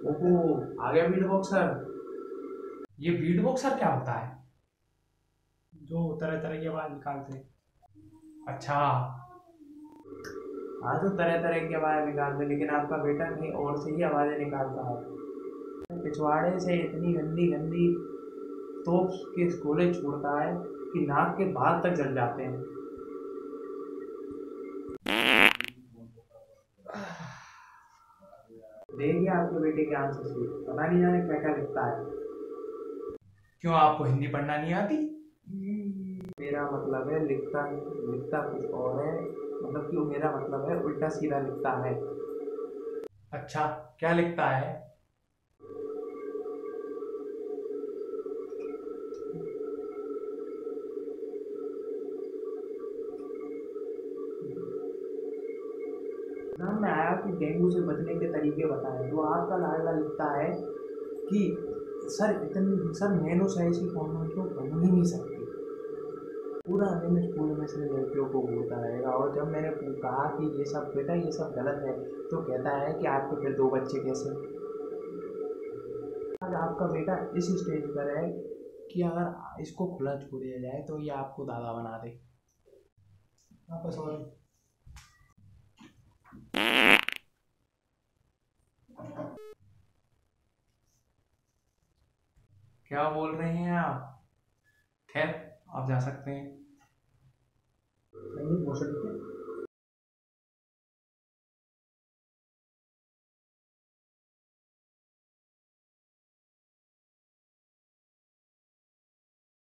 ओहो आ गया बीट बॉक्सर ये बीट बॉक्सर क्या होता है? जो तरह तरह की आवाज़ निकालते हैं। अच्छा। हाँ तो तरह तरह की आवाज़ें निकालते लेकिन आपका बेटा कहीं और से ही आवाज़ें निकालता है। पिछवाड़े से इतनी गंदी गंदी तोप के गोले छोड़ता है कि नाक के बाल तक जल जाते हैं। देखिए आपके बेटे के आंसर से पता नहीं जाने क्या क्या लिखता है क्यों आपको हिंदी पढ़ना नहीं आती? मेरा मतलब है लिखता लिखता कुछ और है। मतलब क्यों मेरा मतलब है उल्टा सीधा लिखता है। अच्छा क्या लिखता है? नाम में आया कि डेंगू से बचने के तरीके बताएँ तो आपका लाडला लिखता है कि सर, इतनी, सर, नैनो साइज़ की कॉन्डोम तो बन ही नहीं सकती। पूरा दिन स्कूल में से लड़कियों को बोलता रहेगा, और जब मैंने कहा कि ये सब, बेटा, ये सब गलत है तो कहता है कि आपके फिर दो बच्चे कैसे आज आपका बेटा इस स्टेज पर है कि अगर इसको खुला छोड़ दिया जाए तो ये आपको दादा बना दे। वापस और क्या बोल रहे हैं आप? खैर आप जा सकते हैं।